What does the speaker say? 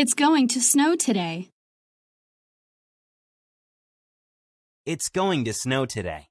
It's going to snow today. It's going to snow today.